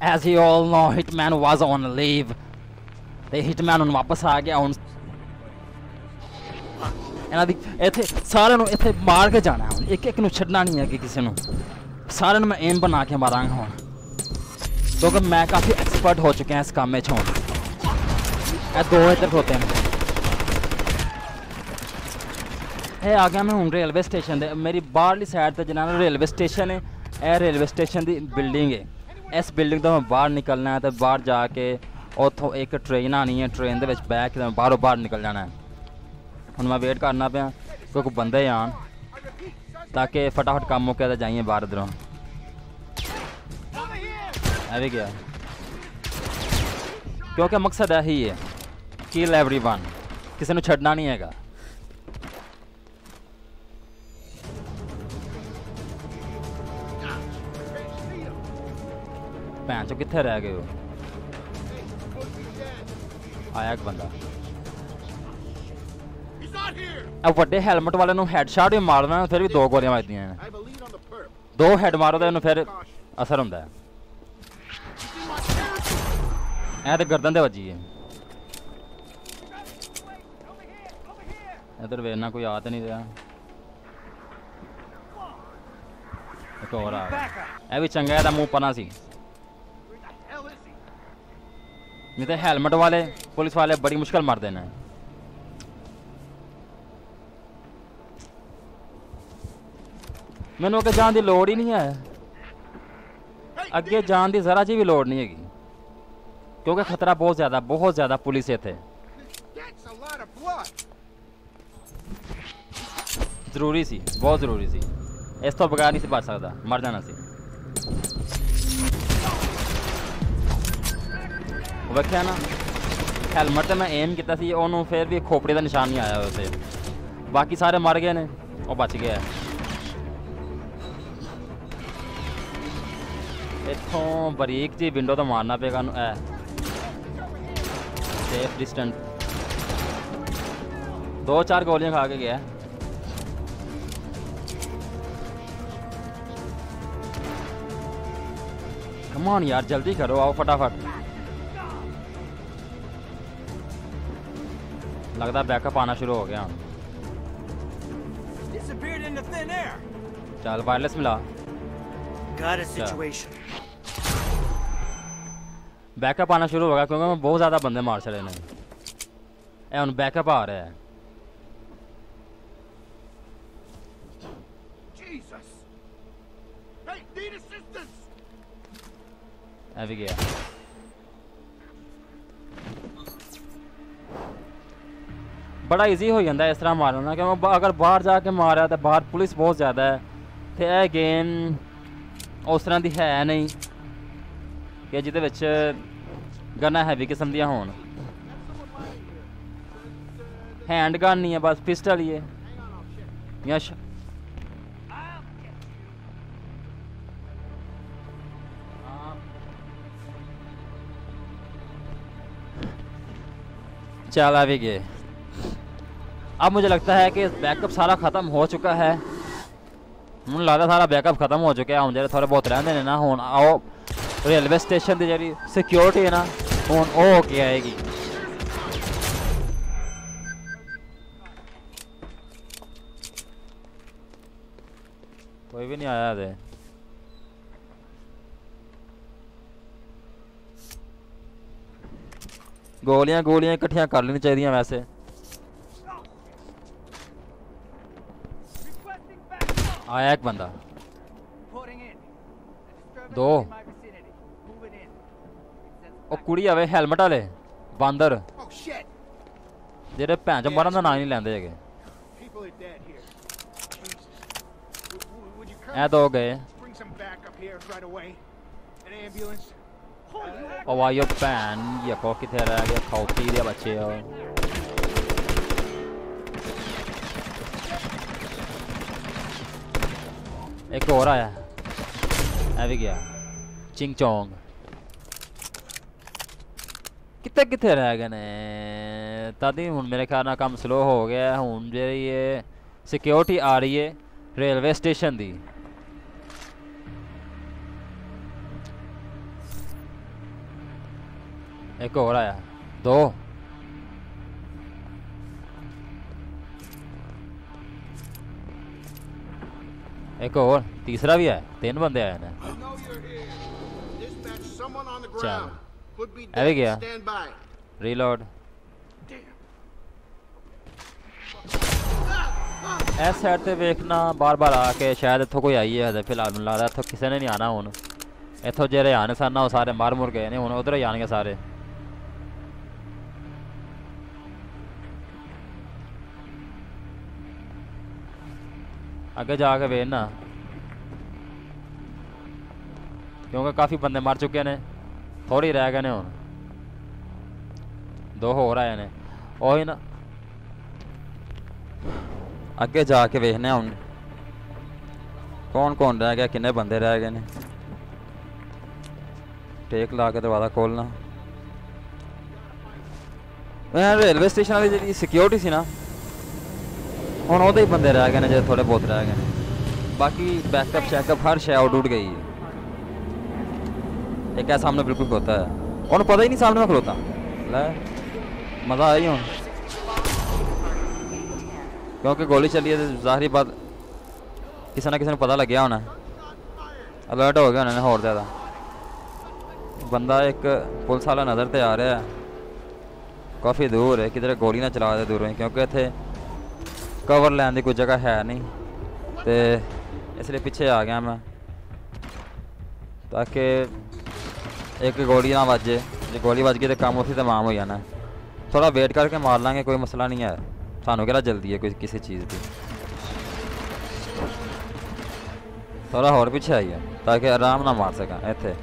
As you all know, Hitman was on leave. ਤੇ hitman ਹੁਣ ਵਾਪਸ ਆ ਗਿਆ ਹੁਣ ਇਹਨਾਂ ਦੀ ਇੱਥੇ ਸਾਰਿਆਂ ਨੂੰ ਇੱਥੇ ਮਾਰ ਕੇ ਜਾਣਾ ਹੁਣ ਇੱਕ ਇੱਕ ਨੂੰ ਛੱਡਣਾ ਨਹੀਂ ਹੈ ਕਿ ਕਿਸੇ ਨੂੰ ਸਾਰਿਆਂ ਨੂੰ ਮੈਂ ਏਮ ਬਣਾ ਕੇ ਮਾਰਾਂਗਾ ਹੁਣ ਕਿਉਂਕਿ ਮੈਂ ਕਾਫੀ ਐਕਸਪਰਟ ਹੋ ਚੁੱਕਿਆ ਇਸ ਕੰਮ ਵਿੱਚ ਹੁਣ ਇਹ ਦੋ ਇੱਧਰ ਖੋਤੇ ਨੇ ਇਹ ਆ ਗਿਆ ਮੈਂ ਹੁਣ ਰੇਲਵੇ ਸਟੇਸ਼ਨ ਦੇ ਮੇਰੀ ਬਾਹਰਲੀ ਸਾਈਡ ਤੇ ਜਨਾਬ ਰੇਲਵੇ ਸਟੇਸ਼ਨ ਹੈ ਇਹ ਰੇਲਵੇ ਸਟੇਸ਼ਨ ਦੀ ਬਿਲਡਿੰਗ ਹੈ ਇਸ ਬਿਲਡਿੰਗ ਤੋਂ ਬਾਹਰ ਨਿਕਲਣਾ ਹੈ ਤੇ ਬਾਹਰ ਜਾ ਕੇ ਉੱਥੋਂ ਇੱਕ ਟ੍ਰੇਨ ਆਣੀ ਹੈ ਟ੍ਰੇਨ ਦੇ ਵਿੱਚ ਬੈ ਕੇ ਬਾਹਰੋਂ ਬਾਹਰ ਨਿਕਲ ਜਾਣਾ ਹੈ। ਹੁਣ ਮੈਂ ਵੇਟ ਕਰਨਾ ਪਿਆ, ਕੋਈ ਬੰਦੇ ਆਣ ਤਾਂ ਕਿ ਫਟਾਫਟ ਕੰਮ ਮੁੱਕੇ ਤਾਂ ਜਾਈਏ ਬਾਹਰ ਇਧਰੋਂ। ਐ ਵੀ ਗਿਆ। ਕਿਉਂਕਿ ਮਕਸਦ ਇਹੀ ਹੈ ਕਿ ਐਵਰੀਵਨ ਕਿਸੇ ਨੂੰ ਛੱਡਣਾ ਨਹੀਂ ਹੈਗਾ। ਭੈਣ ਚੋ ਕਿੱਥੇ ਰਹਿ ਗਏ ਹੋ? ਆਇਆ ਇੱਕ ਬੰਦਾ. ਇਹ ਵੱਡੇ ਹੈਲਮਟ ਵਾਲੇ ਨੂੰ ਹੈਡਸ਼ਾਟ ਵੀ ਮਾਰਨਾ ਫਿਰ ਵੀ ਦੋ ਗੋਲੀਆਂ ਵੱਜਦੀਆਂ ਨੇ. ਦੋ ਹੈਡ ਮਾਰੋ ਤਾਂ ਇਹਨੂੰ ਫਿਰ ਅਸਰ ਹੁੰਦਾ ਹੈ। ਇਹ ਤੇ ਗਰਦਨ ਤੇ ਵੱਜੀ ਹੈ। ਇਧਰ ਵੇਖਣਾ ਕੋਈ ਆ ਤੇ ਨਹੀਂ ਰਿਹਾ। ਇੱਕ ਹੋਰ ਆ। ਇਹ ਵੀ ਚੰਗਾ ਇਹਦਾ ਮੂੰਹ ਪਨਾ ਸੀ। ਨਹੀਂ ਤੇ ਹੈਲਮਟ ਵਾਲੇ ਪੁਲਿਸ ਵਾਲੇ ਬੜੀ ਮੁਸ਼ਕਲ ਮਾਰਦੇ ਨੇ ਮੈਨੂੰ ਅੱਗੇ ਜਾਣ ਦੀ ਲੋੜ ਹੀ ਨਹੀਂ ਹੈ ਅੱਗੇ ਜਾਣ ਦੀ ਜ਼ਰਾ ਜੀ ਵੀ ਲੋੜ ਨਹੀਂ ਹੈਗੀ ਕਿਉਂਕਿ ਖਤਰਾ ਬਹੁਤ ਜ਼ਿਆਦਾ ਬਹੁਤ ਜ਼ਿਆਦਾ ਪੁਲਿਸ ਇੱਥੇ ਜ਼ਰੂਰੀ ਸੀ ਬਹੁਤ ਜ਼ਰੂਰੀ ਸੀ ਇਸ ਤੋਂ ਬਗੈਰ ਨਹੀਂ ਸੀ ਬਚ ਸਕਦਾ ਮਰ ਜਾਣਾ ਸੀ ਵੇਖਿਆ ਨਾ ਹੈਲਮਟ ਤੇ ਮੈਂ ਏਮ ਕੀਤਾ ਸੀ, ਉਹਨੂੰ ਫਿਰ ਵੀ ਖੋਪੜੀ ਦਾ ਨਿਸ਼ਾਨ ਨਹੀਂ ਆਇਆ ਉਸੇ ਬਾਕੀ ਸਾਰੇ ਮਰ ਗਏ ਨੇ, ਉਹ ਬਚ ਗਿਆ। ਇੱਥੋਂ ਬਰੀਕ ਜੀ ਵਿੰਡੋ ਤੋਂ ਮਾਰਨਾ ਪਏਗਾ ਉਹਨੂੰ, ਐ। ਸੇਫ ਡਿਸਟੈਂਸ ਦੋ ਚਾਰ ਗੋਲੀਆਂ ਖਾ ਕੇ ਗਿਆ। ਕਮ ਔਨ ਯਾਰ, ਜਲਦੀ ਕਰੋ, ਆਓ ਫਟਾਫਟ। लगता बैकअप आना शुरू हो गया। चल वायरलेस मिला। बैकअप आना शुरू होगा क्योंकि मैं बहुत ज़्यादा बंदे मार चले ने बैकअप आ रहा है। Hey, need assistance! Have. ਬੜਾ ਈਜ਼ੀ ਹੋ ਜਾਂਦਾ ਇਸ ਤਰ੍ਹਾਂ ਮਾਰਨਾ ਕਿਉਂਕਿ ਅਗਰ ਬਾਹਰ ਜਾ ਕੇ ਮਾਰਿਆ ਤਾਂ ਬਾਹਰ ਪੁਲਿਸ ਬਹੁਤ ਜ਼ਿਆਦਾ ਹੈ। ਤੇ ਇਹ ਗੇਮ ਉਸ ਤਰ੍ਹਾਂ ਦੀ ਹੈ ਨਹੀਂ ਕਿ ਜਿਹਦੇ ਵਿੱਚ ਗਨਾਂ ਹੈਵੀ ਕਿਸਮ ਦੀਆਂ ਹੋਣ। ਹੈਂਡ ਗਨ ਨਹੀਂ ਹੈ, ਬਸ ਪਿਸਟਲ ਹੀ ਹੈ। ਜਾਂ ਵੀ ਗਏ। अब मुझे लगता है कि बैकअप सारा ख़त्म हो चुका है ਮੈਨੂੰ ਲੱਗਦਾ ਸਾਰਾ ਬੈਕਅਪ ਖਤਮ ਹੋ ਚੁੱਕਿਆ ਹੁਣ ਜਿਹੜੇ ਥੋੜੇ ਬਹੁਤ ਰਹਿੰਦੇ ਨੇ ਨਾ ਹੁਣ ਆਓ ਰੇਲਵੇ ਸਟੇਸ਼ਨ ਦੀ ਜਿਹੜੀ ਸਿਕਿਉਰਿਟੀ ਹੈ ਨਾ ਹੁਣ ਉਹ ਹੋ ਕੇ ਆਏਗੀ ਕੋਈ ਵੀ ਨਹੀਂ ਆਇਆ ਅਜੇ ਗੋਲੀਆਂ ਗੋਲੀਆਂ ਇਕੱਠੀਆਂ ਕਰ ਲੈਣੀ ਚਾਹੀਦੀਆਂ ਵੈਸੇ आया एक बंदा। दो। ओ कुड़ी आवे, हेलमेट आले, बंदर। जेरे भैन च मरण का ना नहीं लेंदे है ऐ दो गए। ओ भाई भैन, ये को किथे रह गया? खाओ पी दिया बच्चे हो एक और आया है। भी गया। चिंग चोंग कितने कितने रह गए ने? तादी हूँ मेरे ख्याल ना काम स्लो हो गया हूँ। जी ये सिक्योरिटी आ रही है रेलवे स्टेशन की एक और आया। दो। the Ciao. ground. Could be There we dead. go. Stand by. Reload Damn. ਇਸ ਸਾਈਡ ਤੇ ਵੇਖਣਾ ਬਾਰ-ਬਾਰ ਆ ਕੇ ਸ਼ਾਇਦ ਇੱਥੋਂ ਕੋਈ ਆਈ ਹੈ ਹਜੇ ਫਿਲਹਾਲ ਮੈਨੂੰ ਲੱਗਦਾ ਇੱਥੋਂ ਕਿਸੇ ਨੇ ਨਹੀਂ ਆਣਾ ਹੁਣ ਇੱਥੋਂ ਜਿਹੜੇ ਆਣੇ ਸਨ ਨਾ ਉਹ ਸਾਰੇ ਮਰ ਮੁਰ ਗਏ ਨੇ ਹੁਣ ਉਧਰ ਹੀ ਆਣਗੇ ਸਾਰੇ ਅੱਗੇ ਜਾ ਕੇ ਵੇਖਣਾ ਕਿਉਂਕਿ ਕਾਫੀ ਬੰਦੇ ਮਰ ਚੁੱਕੇ ਨੇ ਥੋੜੀ ਰਹਿ ਗਏ ਨੇ ਹੁਣ ਦੋ ਹੋਰ ਆਏ ਨੇ ਉਹੀ ਨਾ ਅੱਗੇ ਜਾ ਕੇ ਵੇਖਨੇ ਆ ਹੁਣ ਕੌਣ ਕੌਣ ਰਹਿ ਗਿਆ ਕਿੰਨੇ ਬੰਦੇ ਰਹਿ ਗਏ ਨੇ ਟੇਕ ਲਾ ਕੇ ਦਰਵਾਜ਼ਾ ਖੋਲਣਾ ਇਹ ਰੇਲਵੇ ਸਟੇਸ਼ਨ ਵਾਲੀ ਜਿਹੜੀ ਸਿਕਿਉਰਿਟੀ ਸੀ ਨਾ ਹੁਣ ਉਹਦੇ ਹੀ ਬੰਦੇ ਰਹਿ ਗਏ ਨੇ ਜਿਹੜੇ ਥੋੜੇ ਬਹੁਤ ਰਹਿ ਗਏ ਨੇ ਬਾਕੀ ਬੈਕਅਪ ਚੈੱਕਅਪ ਹਰ ਸ਼ੈ ਆਊਟ ਗਈ ਹੈ ਇੱਕ ਹੈ ਸਾਹਮਣੇ ਬਿਲਕੁਲ ਖਲੋਤਾ ਹੈ ਉਹਨੂੰ ਪਤਾ ਹੀ ਨਹੀਂ ਸਾਹਮਣੇ ਮੈਂ ਖਲੋਤਾ ਲੈ ਮਜ਼ਾ ਆਇਆ ਹੀ ਹੁਣ ਕਿਉਂਕਿ ਗੋਲੀ ਚੱਲੀ ਹੈ ਤੇ ਜ਼ਾਹਰੀ ਬਾਤ ਕਿਸੇ ਨਾ ਕਿਸੇ ਨੂੰ ਪਤਾ ਲੱਗਿਆ ਹੋਣਾ ਅਲਰਟ ਹੋ ਗਏ ਹੋਣੇ ਨੇ ਹੋਰ ਜ਼ਿਆਦਾ ਬੰਦਾ ਇੱਕ ਪੁਲਿਸ ਵਾਲਾ ਨਜ਼ਰ ਤੇ ਆ ਰਿਹਾ ਹੈ ਕਾਫੀ ਦੂਰ ਹੈ ਕਿਧਰੇ ਗੋਲੀ ਨਾ ਚਲਾ ਦੇ ਦੂਰੋਂ ਹੀ ਕਿਉਂਕਿ ਇੱਥੇ ਕਵਰ ਲੈਣ ਦੀ ਕੋਈ ਜਗ੍ਹਾ ਹੈ ਨਹੀਂ ਤੇ ਇਸ ਲਈ ਪਿੱਛੇ ਆ ਗਿਆ ਮੈਂ ਤਾਂ ਕਿ ਇੱਕ ਗੋਲੀ ਨਾ ਵੱਜੇ ਜੇ ਗੋਲੀ ਵੱਜ ਗਈ ਤੇ ਕੰਮ ਉੱਥੇ ਤਮਾਮ ਹੋ ਜਾਣਾ ਥੋੜਾ ਵੇਟ ਕਰਕੇ ਮਾਰ ਲਾਂਗੇ ਕੋਈ ਮਸਲਾ ਨਹੀਂ ਹੈ ਸਾਨੂੰ ਕਿਹੜਾ ਜਲਦੀ ਹੈ ਕੋਈ ਕਿਸੇ ਚੀਜ਼ ਦੀ ਥੋੜਾ ਹੋਰ ਪਿੱਛੇ ਆਈਏ ਤਾਂ ਕਿ ਆਰਾਮ ਨਾਲ ਮਾਰ ਸਕਾਂ ਇੱਥੇ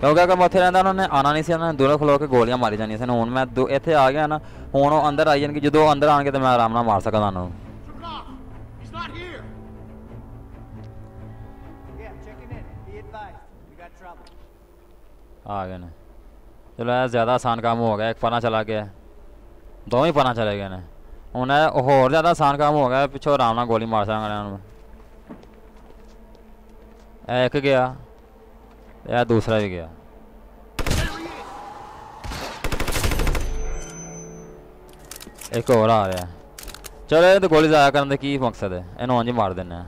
ਕਿਉਂਕਿ ਅਗਰ ਮੈਂ ਉੱਥੇ ਰਹਿੰਦਾ ਉਹਨਾਂ ਨੇ ਆਣਾ ਨਹੀਂ ਸੀ ਉਹਨਾਂ ਨੇ ਦੂਰੋਂ ਖਲੋ ਕੇ ਗੋਲੀਆਂ ਮਾਰੀ ਜਾਣੀਆਂ ਸੀ ਹੁਣ ਮੈਂ ਦੂ- ਇੱਥੇ ਆ ਗਿਆ ਨਾ ਹੁਣ ਉਹ ਅੰਦਰ ਆਈ ਜਾਣਗੇ ਜਦੋਂ ਉਹ ਅੰਦਰ ਆਣਗੇ ਤਾਂ ਮੈਂ ਆਰਾਮ ਨਾਲ ਮਾਰ ਸਕਾਂ ਉਹਨਾਂ ਨੂੰ Surkov, he's not here. Yeah, checking in. Be advised, we got trouble. आ गए ना। चलो यार ज़्यादा आसान काम हो गया एक पना चला गया दो ही पना चले गए ना। उन्हें होर ज़्यादा आसान काम हो गया पिछले आराम ना गोली मार सकते एक गया। यार दूसरा भी गया। एक और आ रहा है। ਚਲੋ ਇਹ ਤਾਂ ਗੋਲੀ ਜ਼ਾਇਆ ਕਰਨ ਦਾ ਕੀ ਮਕਸਦ ਹੈ? ਇਹਨੂੰ ਉਂਝ ਹੀ ਮਾਰ ਦਿੰਨੇ ਆ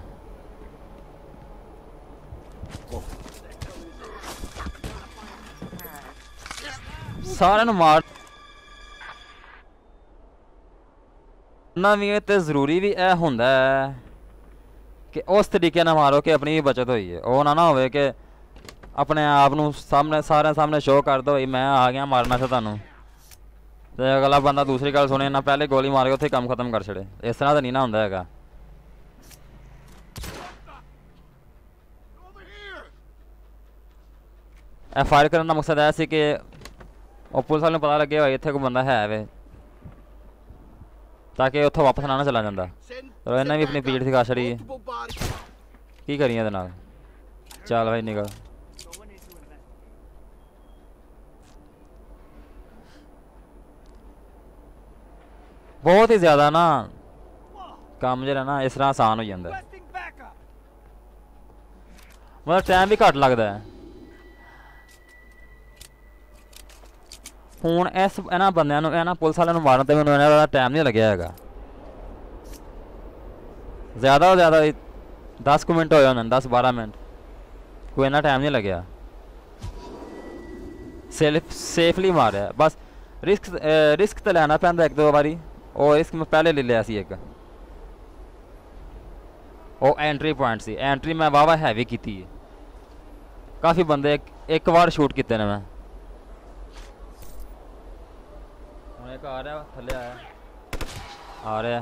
ਸਾਰਿਆਂ ਨੂੰ ਮਾਰ ਨਾ ਵੀ ਇਹ ਤੇ ਜ਼ਰੂਰੀ ਵੀ ਇਹ ਹੁੰਦਾ ਹੈ ਕਿ ਉਸ ਤਰੀਕੇ ਨਾਲ ਮਾਰੋ ਕਿ ਆਪਣੀ ਵੀ ਬਚਤ ਹੋਈ ਹੈ। ਉਹ ਨਾ ਨਾ ਹੋਵੇ ਕਿ ਆਪਣੇ ਆਪ ਨੂੰ ਸਾਹਮਣੇ ਸਾਰਿਆਂ ਸਾਹਮਣੇ ਸ਼ੋਅ ਕਰ ਦੋ ਮੈਂ ਆ ਗਿਆ, ਮਾਰਨਾ ਸੀ ਤੁਹਾਨੂੰ। ਤੇ ਅਗਲਾ ਬੰਦਾ ਦੂਸਰੀ ਗੱਲ ਸੁਣੇ ਨਾ ਪਹਿਲੇ ਗੋਲੀ ਮਾਰ ਕੇ ਉੱਥੇ ਕੰਮ ਖਤਮ ਕਰ ਛੜੇ ਇਸ ਤਰ੍ਹਾਂ ਤਾਂ ਨਹੀਂ ਨਾ ਹੁੰਦਾ ਹੈਗਾ Over here. ਇਹ ਫਾਇਰ ਕਰਨ ਦਾ ਮਕਸਦ ਇਹ ਸੀ ਕਿ ਉਹ ਪੁਲਿਸ ਵਾਲੇ ਨੂੰ ਪਤਾ ਲੱਗੇ ਹੋਏ ਇੱਥੇ ਕੋਈ ਬੰਦਾ ਹੈ ਵੇ, ਤਾਂ ਕਿ ਉੱਥੋਂ ਵਾਪਸ ਨਾ ਨਾ ਚਲਾ ਜਾਂਦਾ Send. ਇਹਨਾਂ ਵੀ ਆਪਣੀ back ਪੀੜ up. ਦਿਖਾ ਛੜੀ ਕੀ ਕਰੀਏ ਇਹਦੇ ਨਾਲ ਚੱਲ ਭਾਈ ਨਿਕਲ ਬਹੁਤ ਹੀ ਜ਼ਿਆਦਾ ਨਾ ਕੰਮ ਜਿਹੜਾ ਨਾ ਇਸ ਤਰ੍ਹਾਂ ਆਸਾਨ ਹੋ ਜਾਂਦਾ. ਮਤਲਬ ਟਾਈਮ ਵੀ ਘੱਟ ਲੱਗਦਾ ਹੈ। ਹੁਣ ਇਸ ਇਹਨਾਂ ਬੰਦਿਆਂ ਨੂੰ ਇਹਨਾਂ ਪੁਲਿਸ ਵਾਲਿਆਂ ਨੂੰ ਮਾਰਨ ਤੇ ਮੈਨੂੰ ਇਹਨਾਂ ਦਾ ਟਾਈਮ ਨਹੀਂ ਲੱਗਿਆ ਹੈਗਾ। ਜ਼ਿਆਦਾ ਤੋਂ ਜ਼ਿਆਦਾ 10 ਕੁ ਮਿੰਟ ਹੋਏ ਹੋਣੇ 10 12 ਮਿੰਟ। ਕੋਈ ਇੰਨਾ ਟਾਈਮ ਨਹੀਂ ਲੱਗਿਆ। ਸੇਫ ਸੇਫਲੀ ਮਾਰਿਆ। ਬਸ ਰਿਸਕ ਰਿਸਕ ਤਾਂ ਲੈਣਾ ਪੈਂਦਾ ਇੱਕ ਦੋ ਵਾਰੀ। और इसमें पहले ले लिया सी एक। ओ एंट्री पॉइंट सी। एंट्री मैं वाहवा हैवी की थी। काफ़ी बंदे एक, एक बार शूट किते ने मैं। एक आ रहा थले आया आ रहा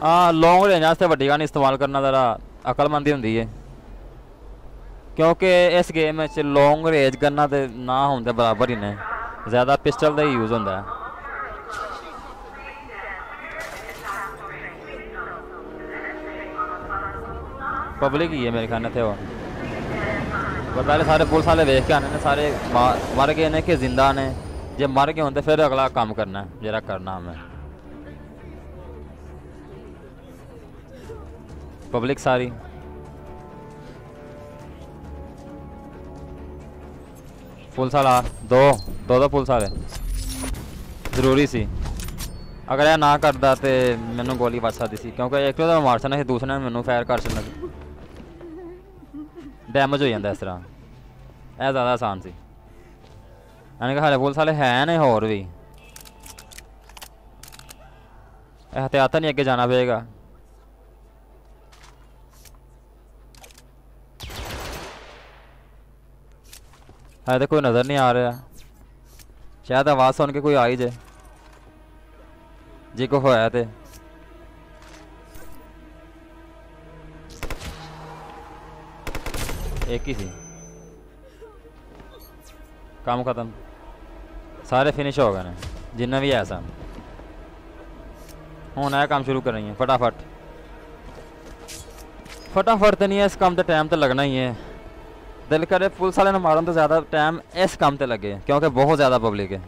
हाँ। लॉन्ग रेंज वी गन इस्तेमाल करना ज़रा अकलमंदी होंगी है। क्योंकि इस गेम लॉन्ग रेंज गन्ना तो ना होंगे बराबर ही ने। ਜ਼ਿਆਦਾ ਪਿਸਟਲ ਦਾ ਹੀ ਯੂਜ਼ ਹੁੰਦਾ ਹੈ ਪਬਲਿਕ ਹੀ ਹੈ ਮੇਰੇ ਖਿਆਲ ਨਾਲ ਇੱਥੇ ਉਹ ਪਰ ਪਹਿਲੇ ਸਾਰੇ ਪੁਲਿਸ ਵਾਲੇ ਵੇਖ ਕੇ ਆਨੇ ਨੇ ਸਾਰੇ ਮਾ- ਮਰ ਗਏ ਨੇ ਕਿ ਜ਼ਿੰਦਾ ਨੇ ਜੇ ਮਰ ਗਏ ਹੋਣ ਤੇ ਫਿਰ ਅਗਲਾ ਕੰਮ ਕਰਨਾ ਹੈ, ਜਿਹੜਾ ਕਰਨਾ ਪੁਲਿਸ ਵਾਲਾ, ਦੋ ਦੋ ਦੋ ਪੁਲਿਸ ਵਾਲੇ। ਜ਼ਰੂਰੀ ਸੀ। ਅਗਰ ਇਹ ਨਾ ਕਰਦਾ ਤੇ ਮੈਨੂੰ ਗੋਲੀ ਵੱਜ ਸਕਦੀ ਸੀ, ਕਿਉਂਕਿ ਇੱਕ ਨੂੰ ਤਾਂ ਮੈਂ ਮਾਰ ਸਕਦਾ ਸੀ, ਦੂਸਰੇ ਨੇ ਮੈਨੂੰ ਫਾਇਰ ਕਰ ਸਕਦਾ ਸੀ। ਡੈਮੇਜ ਹੋ ਜਾਂਦਾ ਇਸ ਤਰ੍ਹਾਂ। ਇਹ ਜ਼ਿਆਦਾ ਆਸਾਨ ਸੀ। ਯਾਨੀ ਕਿ ਹਾਲੇ ਪੁਲਿਸ ਵਾਲੇ ਹੈ ਨੇ ਹੋਰ ਵੀ। ਇਹਤਿਆਤਾਂ ਨਹੀਂ ਅੱਗੇ ਜਾਣਾ ਪਏਗਾ। अरे तो कोई नज़र नहीं आ रहा। है शायद आवाज़ सुन के कोई आई जाए। जी को होया तो। एक ही थी। काम खत्म। सारे फिनिश हो गए हैं जिन्ना भी है सन हूँ नया काम शुरू कर है फटाफट। फटाफट तो नहीं है, इस काम तो टाइम तो लगना ही है। ਦਿਲ ਕਰੇ ਪੁਲਿਸ ਵਾਲਿਆਂ ਨੂੰ ਮਾਰਨ ਤੋਂ ਜ਼ਿਆਦਾ ਟਾਈਮ ਇਸ ਕੰਮ ਤੇ ਲੱਗੇ, ਕਿਉਂਕਿ ਬਹੁਤ ਜ਼ਿਆਦਾ ਪਬਲਿਕ ਹੈ।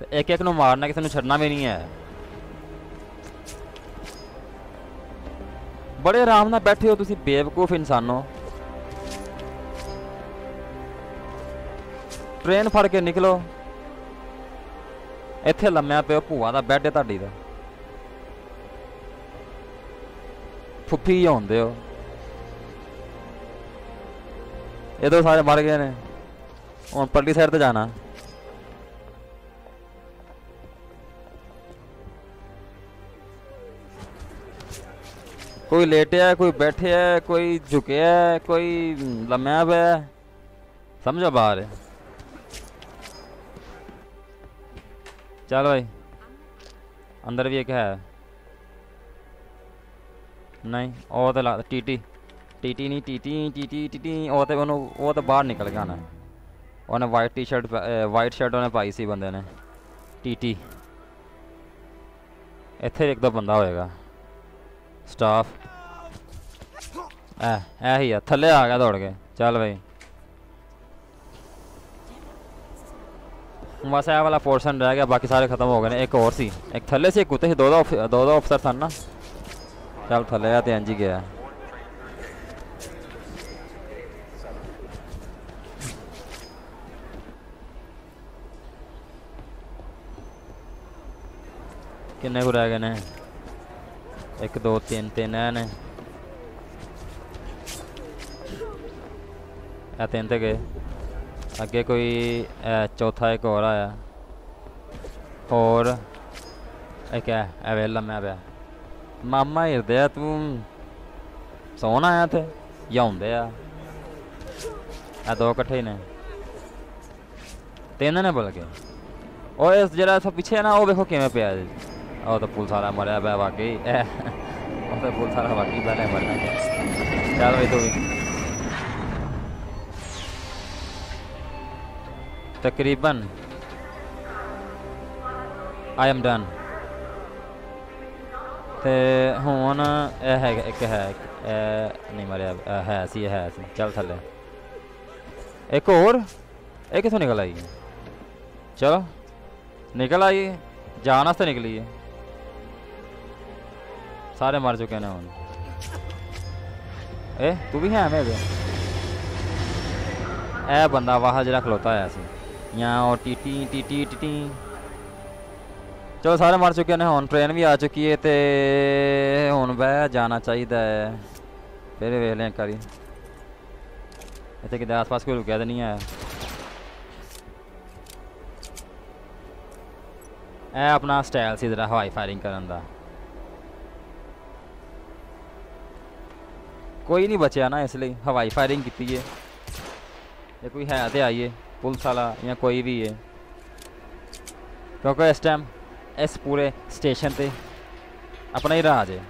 ਤੇ ਇੱਕ ਇੱਕ ਨੂੰ ਮਾਰਨਾ ਕਿਸੇ ਨੂੰ ਛੱਡਣਾ ਵੀ ਨਹੀਂ ਹੈ। ਬੜੇ ਆਰਾਮ ਨਾਲ ਬੈਠੇ ਹੋ ਤੁਸੀਂ, ਬੇਵਕੂਫ ਇਨਸਾਨੋ ਟ੍ਰੇਨ ਫੜ ਕੇ ਨਿਕਲੋ। ਇੱਥੇ ਲੰਮਿਆ ਪਿਓ ਭੂਆ ਦਾ ਬੈੱਡ ਹੈ ਤੁਹਾਡੀ ਦਾ। ਫੁੱਫੀ ਹੁੰਦੇ ਹੋ। ये तो सारे मर गए ने। और पल्ली साइड तो जाना। कोई लेटे है, कोई बैठे है, कोई झुके है, कोई लम्याब है। समझो बाहर। है चल भाई, अंदर भी एक है। नहीं, और तो टीटी। ਟੀਟੀ ਟੀਟੀ ਨਹੀਂ ਟੀਟੀ ਟੀਟੀ ਟੀਟੀ ਉਹ ਤੇ ਉਹਨੂੰ ਉਹ ਤਾਂ ਬਾਹਰ ਨਿਕਲ ਗਿਆ ਨਾ ਉਹਨੇ ਵਾਈਟ ਟੀ-ਸ਼ਰਟ ਵਾਈਟ ਸ਼ਰਟ ਉਹਨੇ ਪਾਈ ਸੀ ਬੰਦੇ ਨੇ ਟੀਟੀ ਇੱਥੇ ਇੱਕ ਦੋ ਬੰਦਾ ਹੋਏਗਾ ਸਟਾਫ ਐ ਐ ਹੀ ਆ ਥੱਲੇ ਆ ਗਿਆ ਦੌੜ ਕੇ ਚੱਲ ਬਈ ਹੁਣ ਬਸ ਇਹ ਵਾਲਾ ਪੋਰਸ਼ਨ ਰਹਿ ਗਿਆ ਬਾਕੀ ਸਾਰੇ ਖਤਮ ਹੋ ਗਏ ਨੇ ਇੱਕ ਹੋਰ ਸੀ ਇੱਕ ਥੱਲੇ ਸੀ ਇੱਕ ਉੱਤੇ ਸੀ ਦੋ ਦੋ ਅਫ- ਦੋ ਦੋ ਅਫਸਰ ਸਨ ਨਾ ਚੱਲ ਥੱਲੇ ਆ ਤੇ ਇੰਜ ਹੀ ਗਿਆ ਕਿੰਨੇ ਕੁ ਰਹਿ ਗਏ ਨੇ ਇੱਕ ਦੋ ਤਿੰਨ ਤਿੰਨ ਐ ਨੇ ਇਹ ਤਿੰਨ ਤੇ ਗਏ ਅੱਗੇ ਕੋਈ ਇਹ ਚੌਥਾ ਇੱਕ ਹੋਰ ਆਇਆ ਹੋਰ ਇੱਕ ਹੈ ਇਹ ਵੇਲਾ ਮੈਂ ਪਿਆ ਮਾਮਾ ਹਿਰਦਿਆ ਤੂੰ ਸੌਣ ਆਇਆ ਤੇ ਜਾਂ ਹੁੰਦੇ ਆ ਇਹ ਦੋ ਇਕੱਠੇ ਹੀ ਨੇ ਤਿੰਨ ਨੇ ਬੋਲ ਕੇ ਉਹ ਇਸ ਜਿਹੜਾ ਸਭ ਪਿੱਛੇ ਹੈ ਨਾ ਉਹ ਵੇਖੋ ਕਿਵੇਂ ਪਿਆ ਜੀ ਉਹ ਤਾਂ ਪੁਲਿਸ ਵਾਲਾ ਮਰਿਆ ਪਿਆ ਵਾਕਈ ਇਹ ਉਹ ਤਾਂ ਪੁਲਿਸ ਵਾਲਾ ਵਾਕਈ ਪਹਿਲੇ ਮਰਨਾ ਗਿਆ ਚੱਲ ਵੀ ਤੂੰ ਵੀ ਤਕਰੀਬਨ ਆਈ ਐਮ ਡਨ ਤੇ ਹੁਣ ਇਹ ਹੈ ਇੱਕ ਹੈ ਇੱਕ ਇਹ ਨਹੀਂ ਮਰਿਆ ਇਹ ਹੈ ਸੀ ਇਹ ਹੈ ਸੀ ਚੱਲ ਥੱਲੇ ਇੱਕ ਹੋਰ ਇਹ ਕਿੱਥੋਂ ਨਿਕਲ ਆਈ ਚਲੋ ਨਿਕਲ ਆਈ ਜਾਣ ਵਾਸਤੇ ਨਿਕਲੀ ਹੈ ਸਾਰੇ ਮਰ ਚੁੱਕੇ ਨੇ ਹੁਣ। ਏ, ਤੂੰ ਵੀ ਹੈ ਮੇਰੇ ਇਹ ਬੰਦਾ ਵਾਹ ਜਿਹੜਾ ਖਲੋਤਾ ਹੋਇਆ ਸੀ। ਜਾਂ ਉਹ ਟੀ ਟੀਟੀ ਟੀਟੀ ਚਲੋ ਸਾਰੇ ਮਰ ਚੁੱਕੇ ਨੇ, ਹੁਣ ਟ੍ਰੇਨ ਵੀ ਆ ਚੁੱਕੀ ਹੈ ਤੇ ਹੁਣ ਬਹਿ ਜਾਣਾ ਚਾਹੀਦਾ ਹੈ ਫਿਰ ਵੇਖ ਲੈ ਕਰੀ ਇੱਥੇ ਕਿਤੇ ਆਸ-ਪਾਸ ਕੋਈ ਰੁਕਿਆ ਤਾਂ ਨਹੀਂ ਆਇਆ। ਇਹ ਆਪਣਾ ਸਟਾਈਲ ਸੀ ਜਿਹੜਾ ਹਵਾਈ ਫਾਇਰਿੰਗ ਕਰਨ ਦਾ। कोई नहीं बचा ना इसलिए हवाई फायरिंग की है। या कोई है तो आइए, पुलिस वाला या कोई भी है। क्योंकि इस टाइम इस पूरे स्टेशन पे अपना ही राज है।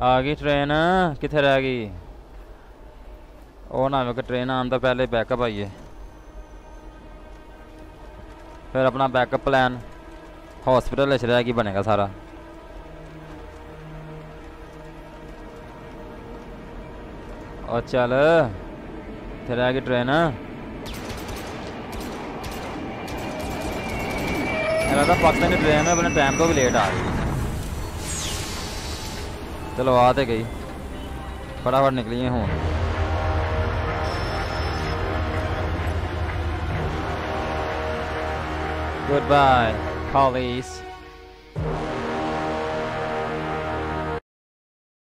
आ गई ट्रेन कितने रह गई और ना, मेरे ट्रेन आने तो पहले बैकअप आइए। फिर अपना बैकअप प्लान हॉस्पिटल रह गई बनेगा सारा। और चल। तेरा आगे ट्रेन ना पता नहीं ट्रेन अपने टाइम तो भी लेट आ गई चलो आ तो गई। फटाफट निकली है हूँ। Good Goodbye, colleagues.